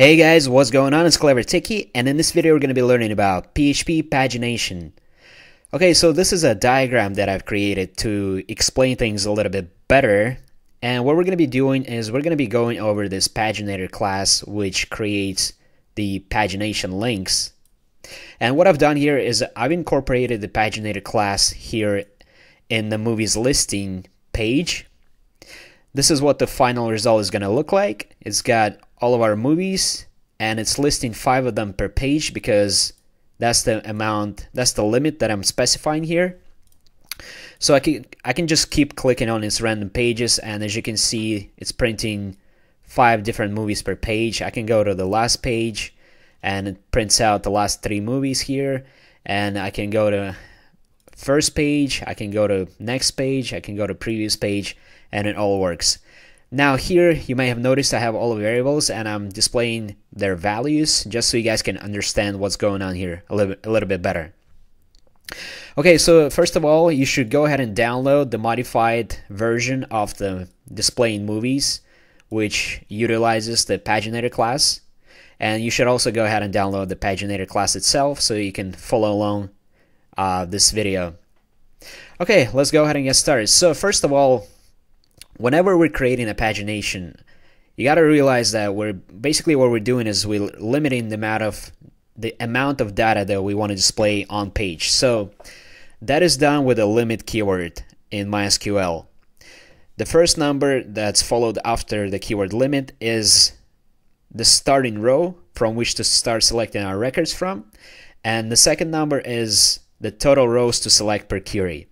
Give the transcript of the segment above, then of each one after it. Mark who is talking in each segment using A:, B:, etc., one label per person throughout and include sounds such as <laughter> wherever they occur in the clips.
A: Hey guys, what's going on? It's Clever Techie, and in this video we're going to be learning about PHP pagination. Okay, so this is a diagram that I've created to explain things a little bit better. And what we're going to be doing is we're going to be going over this paginator class which creates the pagination links. And what I've done here is I've incorporated the paginator class here in the movies listing page. This is what the final result is going to look like. It's got all of our movies and it's listing five of them per page because that's the amount that's the limit that I'm specifying here. So I can I can just keep clicking on its random pages and as you can see it's printing five different movies per page. I can go to the last page and it prints out the last three movies here and I can go to first page I can go to next page I can go to previous page and it all works now here you may have noticed I have all the variables and I'm displaying their values just so you guys can understand what's going on here a little, a little bit better. Okay, so first of all, you should go ahead and download the modified version of the displaying movies, which utilizes the paginator class. And you should also go ahead and download the paginator class itself so you can follow along uh, this video. Okay, let's go ahead and get started. So first of all, whenever we're creating a pagination, you got to realize that we're basically what we're doing is we're limiting the amount of the amount of data that we want to display on page. So that is done with a limit keyword in MySQL. The first number that's followed after the keyword limit is the starting row from which to start selecting our records from. And the second number is the total rows to select per query.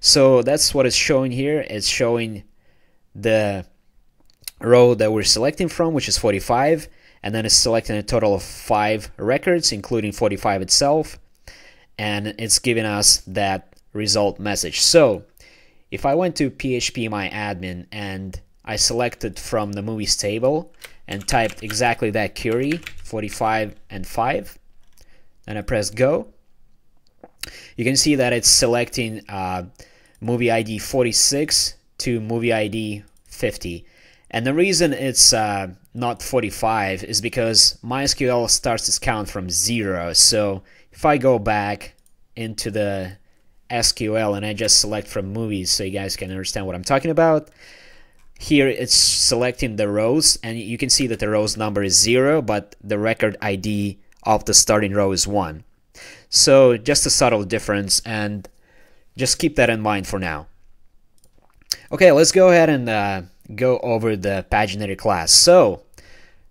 A: So that's what it's showing here. It's showing the row that we're selecting from, which is 45, and then it's selecting a total of five records, including 45 itself, and it's giving us that result message. So if I went to phpMyAdmin and I selected from the movies table and typed exactly that query, 45 and 5, and I press go, you can see that it's selecting uh, movie ID 46 to movie ID 50. And the reason it's uh, not 45 is because MySQL starts its count from zero. So if I go back into the SQL and I just select from movies so you guys can understand what I'm talking about, here it's selecting the rows and you can see that the rows number is zero, but the record ID of the starting row is one. So just a subtle difference and just keep that in mind for now. Okay, let's go ahead and uh, go over the paginator class. So,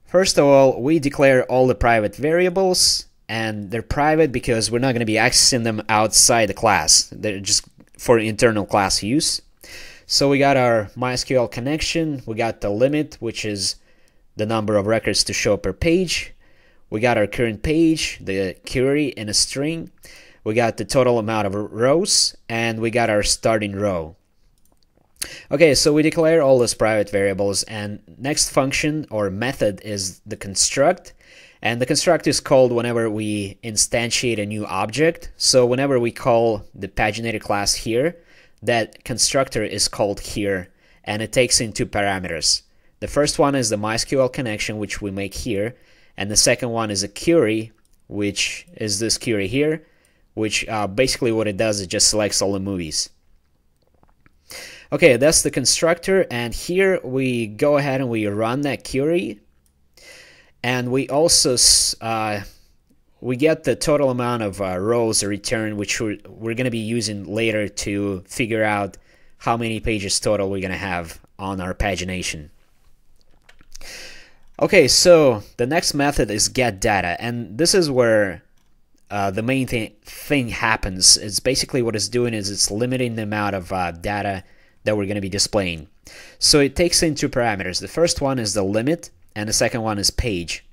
A: first of all, we declare all the private variables, and they're private because we're not going to be accessing them outside the class. They're just for internal class use. So we got our MySQL connection, we got the limit, which is the number of records to show per page. We got our current page, the query in a string. We got the total amount of rows, and we got our starting row. Okay, so we declare all those private variables and next function or method is the construct. And the construct is called whenever we instantiate a new object. So whenever we call the paginated class here, that constructor is called here and it takes in two parameters. The first one is the MySQL connection, which we make here. And the second one is a query, which is this query here, which uh, basically what it does is just selects all the movies. Okay, that's the constructor, and here we go ahead and we run that query, and we also uh, we get the total amount of uh, rows returned, which we're, we're going to be using later to figure out how many pages total we're going to have on our pagination. Okay, so the next method is get data, and this is where uh, the main thing, thing happens. It's basically what it's doing is it's limiting the amount of uh, data that we're going to be displaying. So it takes in two parameters. The first one is the limit, and the second one is page.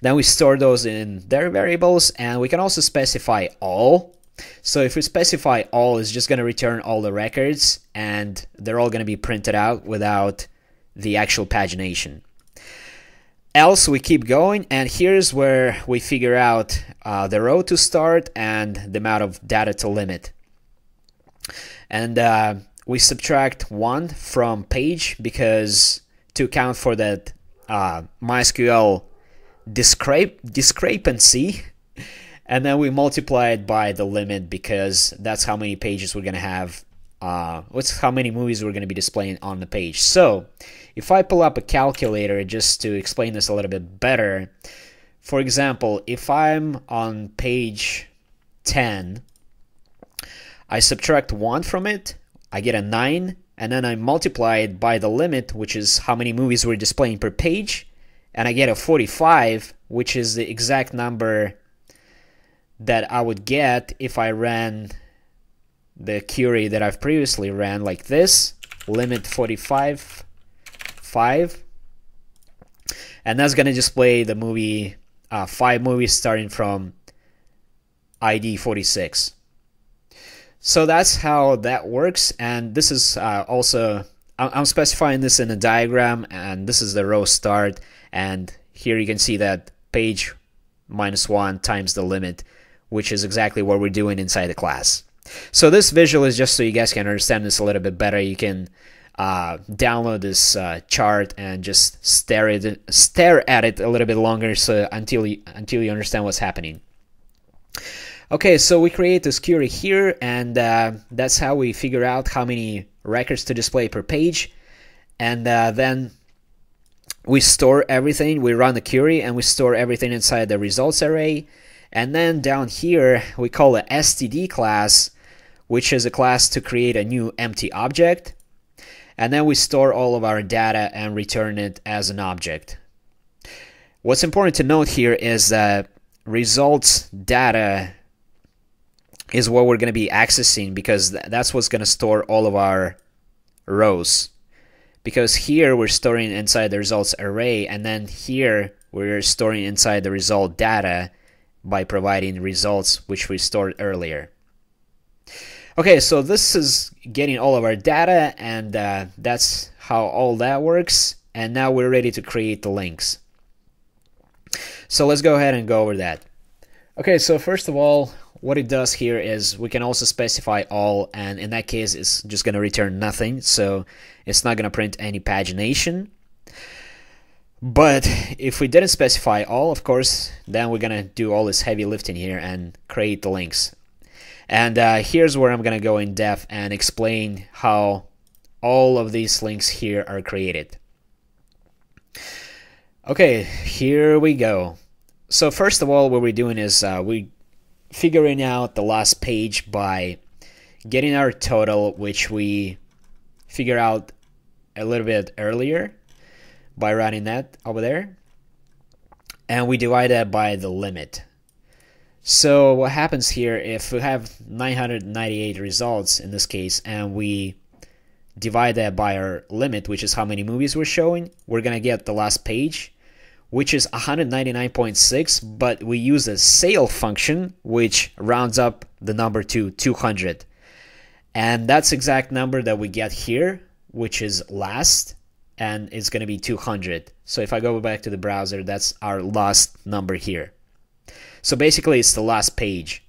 A: Then we store those in their variables, and we can also specify all. So if we specify all, it's just going to return all the records, and they're all going to be printed out without the actual pagination. Else, we keep going, and here's where we figure out uh, the row to start and the amount of data to limit. And uh, we subtract 1 from page because to account for that uh, MySQL discrep- discrepancy <laughs> and then we multiply it by the limit because that's how many pages we're going to have uh, what's how many movies we're going to be displaying on the page. So if I pull up a calculator just to explain this a little bit better for example if I'm on page 10 I subtract 1 from it I get a 9 and then I multiply it by the limit which is how many movies we're displaying per page and I get a 45, which is the exact number that I would get if I ran the query that I've previously ran like this, limit 45, 5. And that's going to display the movie, uh, five movies starting from ID 46. So that's how that works. And this is uh, also, I'm specifying this in a diagram, and this is the row start and here you can see that page minus 1 times the limit which is exactly what we're doing inside the class so this visual is just so you guys can understand this a little bit better you can uh, download this uh, chart and just stare at it, stare at it a little bit longer so until you until you understand what's happening okay so we create this query here and uh, that's how we figure out how many records to display per page and uh, then we store everything, we run the query and we store everything inside the results array. And then down here, we call a std class, which is a class to create a new empty object. And then we store all of our data and return it as an object. What's important to note here is that results data is what we're going to be accessing because that's what's going to store all of our rows because here we're storing inside the results array and then here we're storing inside the result data by providing results which we stored earlier. Okay, so this is getting all of our data and uh, that's how all that works and now we're ready to create the links. So let's go ahead and go over that. Okay, so first of all, what it does here is we can also specify all and in that case it's just going to return nothing so it's not going to print any pagination. But if we didn't specify all of course then we're going to do all this heavy lifting here and create the links. And uh, here's where I'm going to go in depth and explain how all of these links here are created. Okay here we go. So first of all what we're doing is uh, we figuring out the last page by getting our total, which we figure out a little bit earlier by running that over there. And we divide that by the limit. So what happens here, if we have 998 results in this case, and we divide that by our limit, which is how many movies we're showing, we're to get the last page which is 199.6, but we use a ceil function which rounds up the number to 200. And that's exact number that we get here, which is last, and it's to be 200. So if I go back to the browser, that's our last number here. So basically, it's the last page.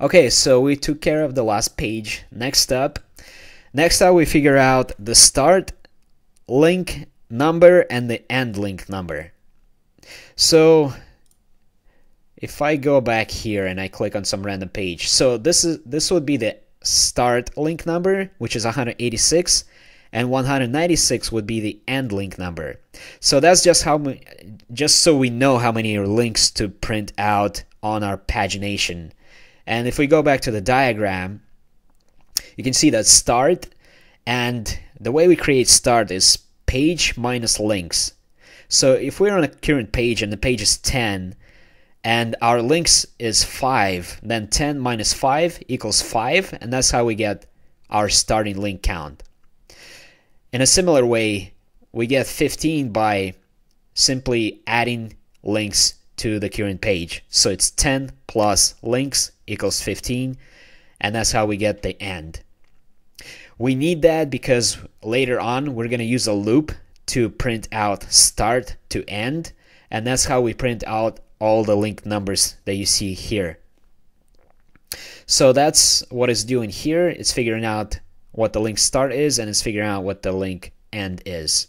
A: Okay, so we took care of the last page. Next up, next up we figure out the start link number and the end link number. So if I go back here and I click on some random page, so this is this would be the start link number, which is 186, and 196 would be the end link number. So that's just how just so we know how many links to print out on our pagination. And if we go back to the diagram, you can see that start and the way we create start is page minus links. So if we're on a current page and the page is 10 and our links is 5, then 10 minus 5 equals 5, and that's how we get our starting link count. In a similar way, we get 15 by simply adding links to the current page. So it's 10 plus links equals 15, and that's how we get the end. We need that because later on we're going to use a loop to print out start to end and that's how we print out all the link numbers that you see here. So that's what it's doing here. It's figuring out what the link start is and it's figuring out what the link end is.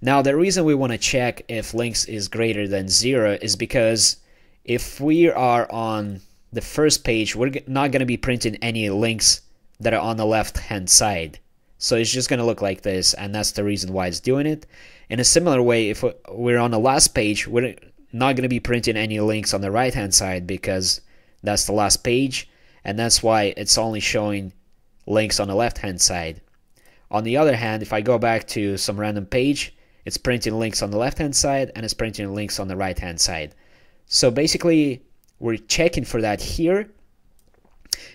A: Now, the reason we want to check if links is greater than zero is because if we are on the first page, we're not going to be printing any links that are on the left hand side. So it's just going to look like this, and that's the reason why it's doing it. In a similar way, if we're on the last page, we're not going to be printing any links on the right hand side because that's the last page, and that's why it's only showing links on the left hand side. On the other hand, if I go back to some random page, it's printing links on the left hand side and it's printing links on the right hand side. So basically, we're checking for that here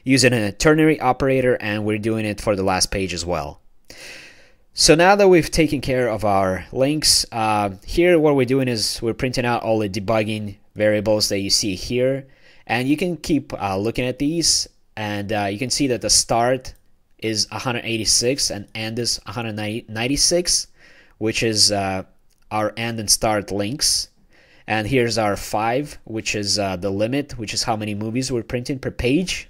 A: using a ternary operator and we're doing it for the last page as well. So now that we've taken care of our links, uh, here what we're doing is we're printing out all the debugging variables that you see here. And you can keep uh, looking at these and uh, you can see that the start is 186 and end is 196, which is uh, our end and start links. And here's our 5, which is uh, the limit, which is how many movies we're printing per page.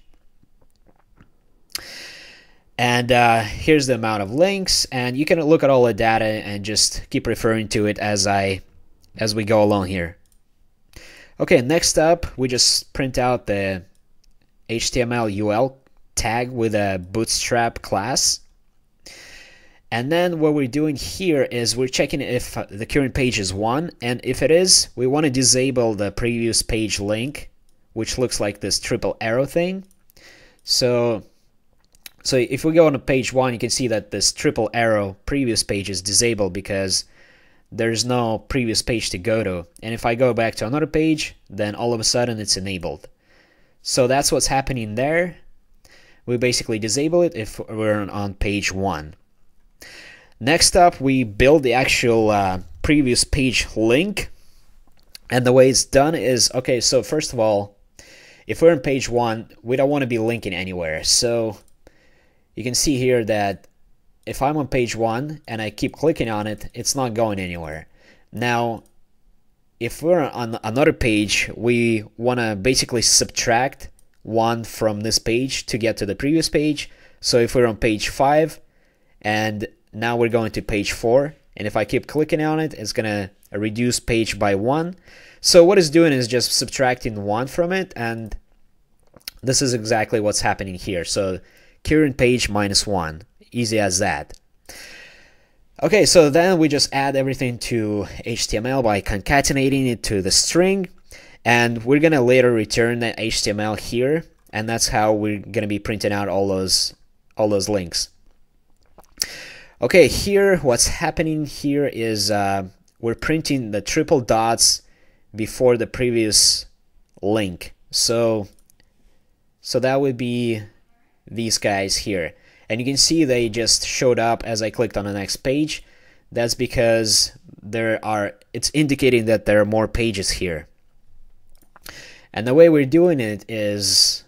A: And uh, here's the amount of links, and you can look at all the data and just keep referring to it as I as we go along here. Okay, next up, we just print out the HTML UL tag with a bootstrap class. And then what we're doing here is we're checking if the current page is 1, and if it is, we want to disable the previous page link, which looks like this triple arrow thing. So so if we go on to page one, you can see that this triple arrow previous page is disabled because there's no previous page to go to. And if I go back to another page, then all of a sudden it's enabled. So that's what's happening there. We basically disable it if we're on page one. Next up, we build the actual uh, previous page link. And the way it's done is, okay, so first of all, if we're on page one, we don't want to be linking anywhere. So you can see here that if I'm on page one and I keep clicking on it, it's not going anywhere. Now, if we're on another page, we want to basically subtract one from this page to get to the previous page. So if we're on page five and now we're going to page four, and if I keep clicking on it, it's going to reduce page by one. So what it's doing is just subtracting one from it, and this is exactly what's happening here. So current page minus one. Easy as that. Okay, so then we just add everything to HTML by concatenating it to the string. And we're to later return that HTML here. And that's how we're to be printing out all those, all those links. Okay, here what's happening here is uh, we're printing the triple dots before the previous link. So, so that would be these guys here. And you can see they just showed up as I clicked on the next page. That's because there are it's indicating that there are more pages here. And the way we're doing it is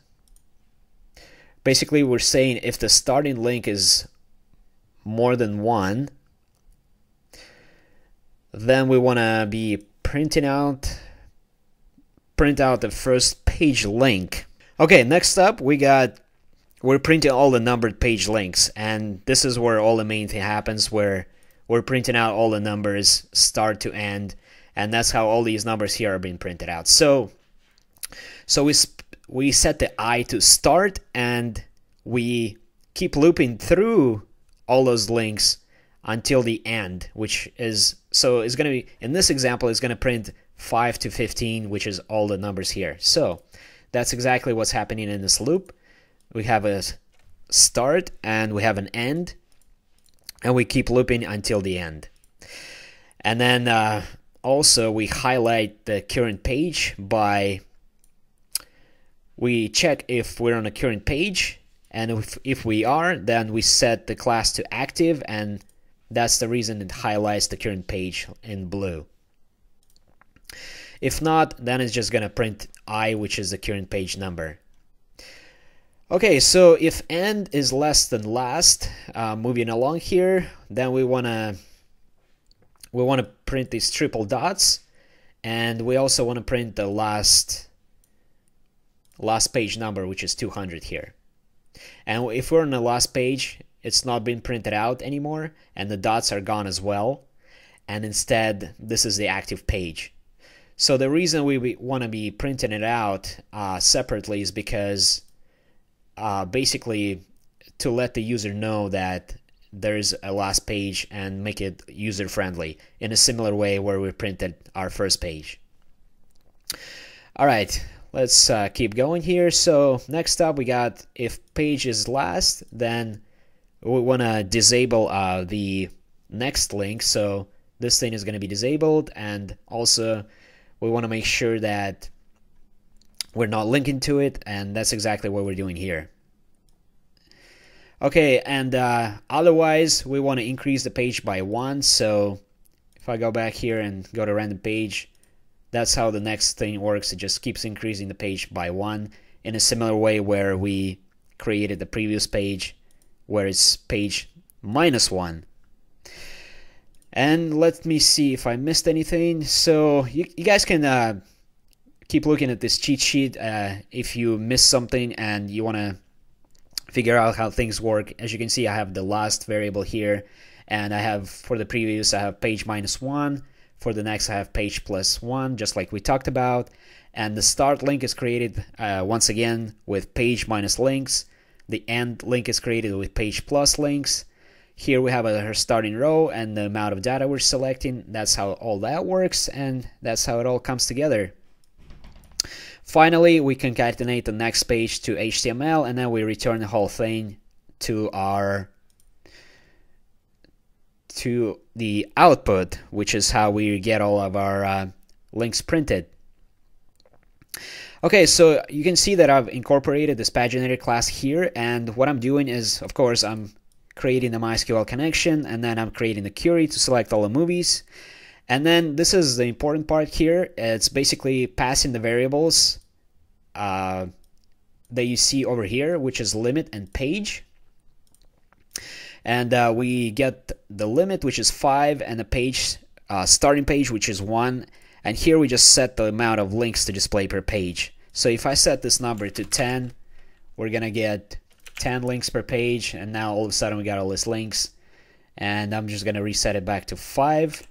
A: basically we're saying if the starting link is more than one, then we want to be printing out print out the first page link. Okay, next up we got we're printing all the numbered page links and this is where all the main thing happens where we're printing out all the numbers start to end and that's how all these numbers here are being printed out. So so we we set the i to start and we keep looping through all those links until the end which is so it's going to be in this example it's going to print 5 to 15 which is all the numbers here. So that's exactly what's happening in this loop we have a start and we have an end and we keep looping until the end. And then uh, also we highlight the current page by we check if we're on a current page and if, if we are then we set the class to active and that's the reason it highlights the current page in blue. If not then it's just gonna print i which is the current page number Okay, so if end is less than last, uh, moving along here, then we wanna we wanna print these triple dots, and we also wanna print the last last page number, which is 200 here. And if we're on the last page, it's not been printed out anymore, and the dots are gone as well. and instead this is the active page. So the reason we want to be printing it out uh, separately is because uh, basically to let the user know that there's a last page and make it user friendly in a similar way where we printed our first page. All right, let's uh, keep going here. So next up we got if page is last, then we want to disable uh, the next link. So this thing is going to be disabled and also we want to make sure that we're not linking to it and that's exactly what we're doing here. Okay, and uh, otherwise we want to increase the page by one. So if I go back here and go to random page, that's how the next thing works. It just keeps increasing the page by one in a similar way where we created the previous page where it's page minus one. And let me see if I missed anything. So you, you guys can uh, keep looking at this cheat sheet uh, if you miss something and you want to figure out how things work. As you can see, I have the last variable here, and I have for the previous, I have page minus one. For the next, I have page plus one, just like we talked about. And the start link is created uh, once again with page minus links. The end link is created with page plus links. Here we have our starting row and the amount of data we're selecting. That's how all that works, and that's how it all comes together. Finally, we concatenate the next page to HTML and then we return the whole thing to our to the output, which is how we get all of our uh, links printed. Okay, so you can see that I've incorporated this paginator class here, and what I'm doing is, of course, I'm creating the MySQL connection, and then I'm creating the query to select all the movies. And then this is the important part here. It's basically passing the variables uh, that you see over here, which is limit and page. And uh, we get the limit, which is 5, and the page uh, starting page, which is 1. And here we just set the amount of links to display per page. So if I set this number to 10, we're going to get 10 links per page. And now all of a sudden we got all these links. And I'm just going to reset it back to 5.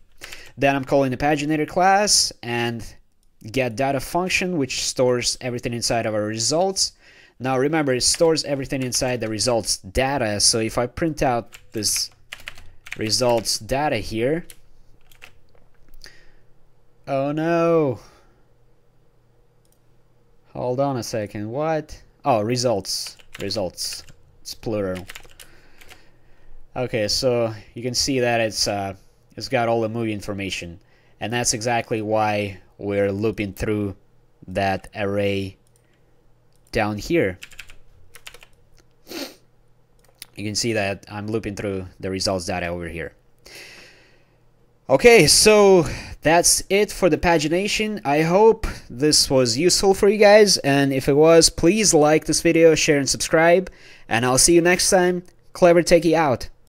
A: Then I'm calling the paginator class and get data function, which stores everything inside of our results. Now remember, it stores everything inside the results data. So if I print out this results data here, oh no. Hold on a second, what? Oh, results, results, it's plural. Okay, so you can see that it's uh, it's got all the movie information. And that's exactly why we're looping through that array down here. You can see that I'm looping through the results data over here. Okay, so that's it for the pagination. I hope this was useful for you guys, and if it was, please like this video, share, and subscribe, and I'll see you next time. Clever Techie out.